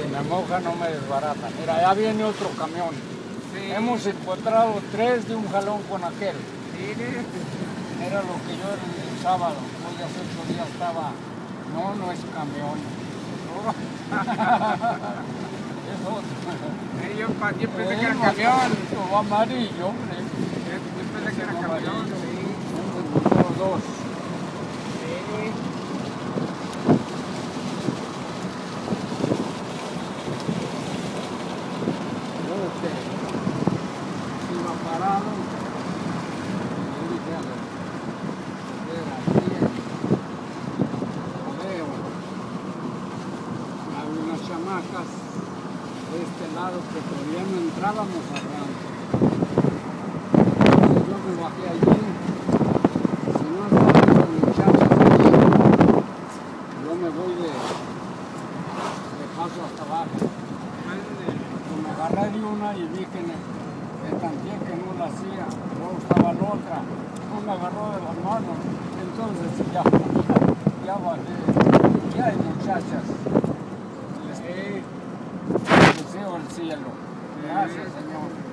me moja no me desbarata. Mira, ya viene otro camión. Hemos encontrado tres de un jalón con aquel. Era lo que yo el, el sábado, hoy hace ocho días estaba. No, no es camión. es otro. Sí, yo, yo pensé que era camión. Amarillo, hombre. Yo pensé que era camión. Sí. Dos. Sí. Este, iba parado. Y yo dije, a ver, a ver, aquí, lo veo. Había unas chamacas de este lado que todavía no entrábamos al rancho. Yo me bajé allí. Si no estaban allí, yo me voy de, de paso hasta abajo. Agarré de una y vi que me, que no la hacía, luego estaba la otra, me agarró de las manos, entonces ya, ya bajé, ya hay muchachas, les deseo el cielo, gracias Señor.